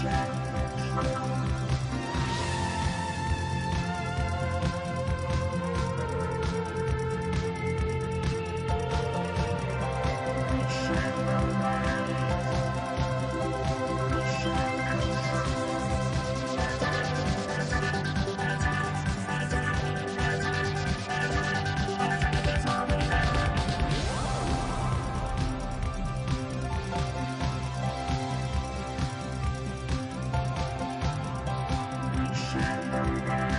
Shut Washington.